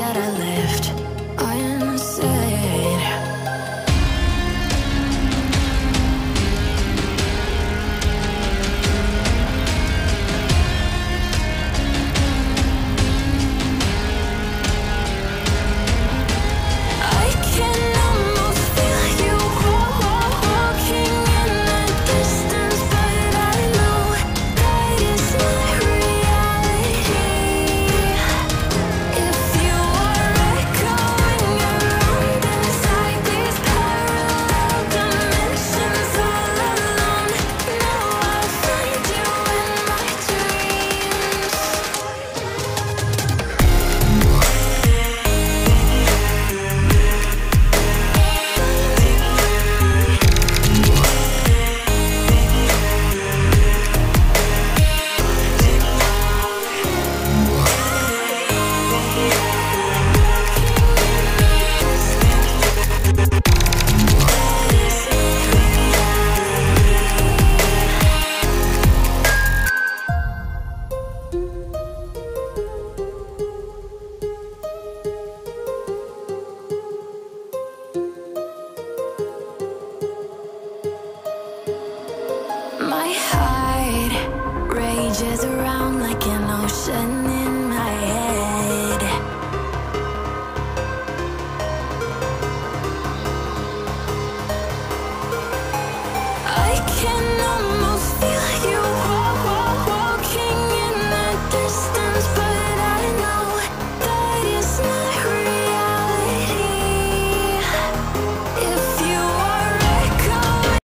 that I let